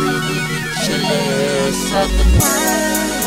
we be chillin', at the party.